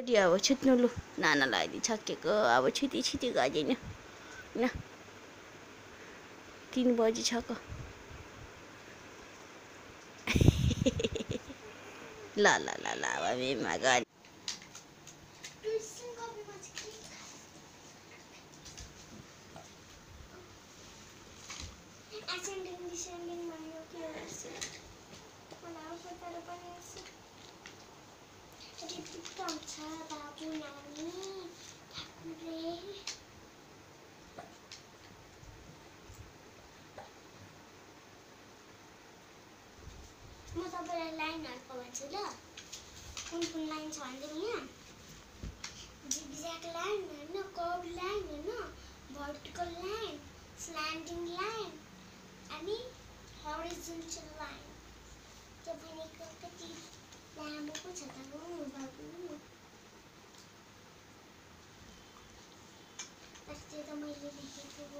Ready अब छिट्नु लु। नानालाई अहिले छक्केको अब छिटी छिटी गरिदिनु न। तिन बजी छ ल ल ल ल अब मेमा गरी। Ascending, descending, niya Repeat lang sa bago namin. Takure. म तपाईँलाई लाइनहरूको भन्छु ल कुन कुन लाइन छ भनिदिउँ यहाँ जिगज्याग लाइन होइन कर्भ लाइन होइन भर्टिकल लाइन स्ल्यान्डिङ लाइन अनि हरिजेन्टल लाइन त्यो भनेको कति लामो पो छ त हो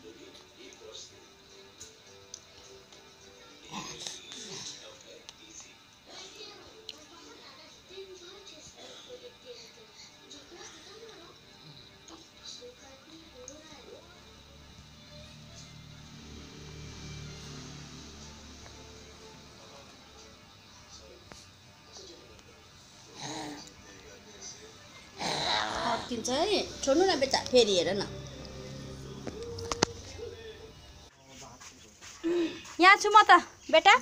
अड्किन्छ है। छोड्नु न बेटा फेरि हेर न। यहाँ छु म त बेटा।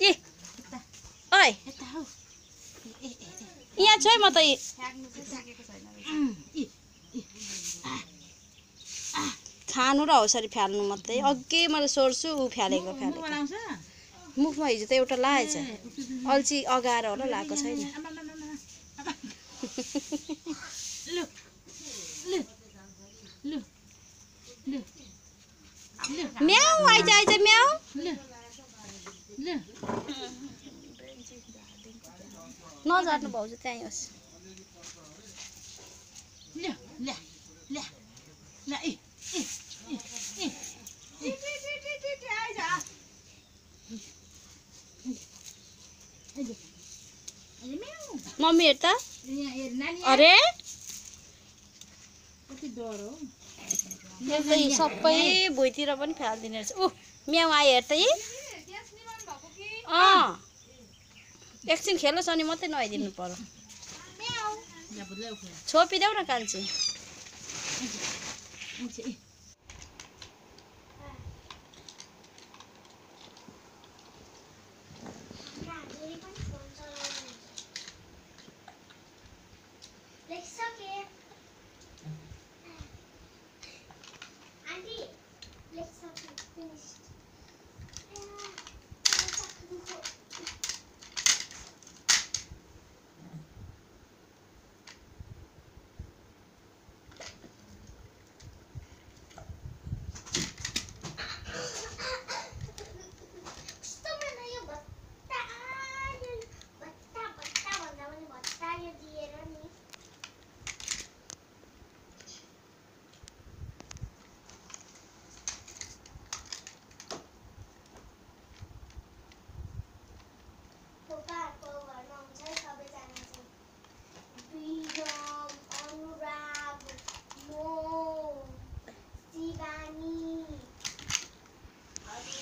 ए ओइ। यहाँ छु है म त खानु र होसरी फ्याल्नु मात्रै। अघि मैले सोर्छु ऊ फ्यालेको फ्यालेको। मुखमा हिजो त एउटा लाएछ अल्छी अगाएर होला लाएको छैन म्याउ आइज आइज म्याउ नजानु भाउजू त्यहीँ होस् मम्मी हेर त। अरे? सबै भुइँतिर पनि फ्यालिदिने रहेछ। ऊ म्याउ आयो हेर त यी। अँ। एकछिन खेलोस् अनि मात्रै नुहाइदिनु पर्यो। छोपिदेऊ न कान्छी।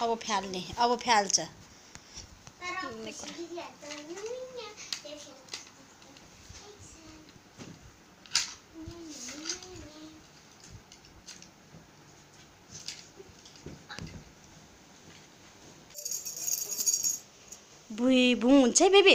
अब फाल्ने अब फ्याल्छ। भुइँ भुँ हुन्छ है बेबी?